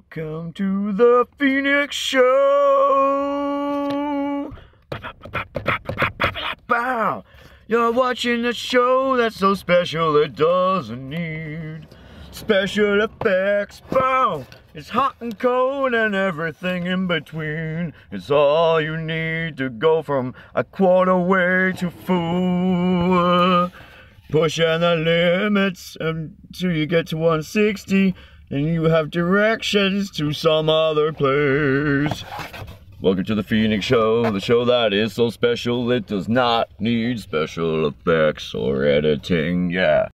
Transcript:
Welcome to the Phoenix Show. You're watching a show that's so special it doesn't need special effects. Bow. It's hot and cold and everything in between. It's all you need to go from a quarter way to full. Pushing the limits until you get to 160 and you have directions to some other place. Welcome to the Phoenix Show, the show that is so special it does not need special effects or editing, yeah.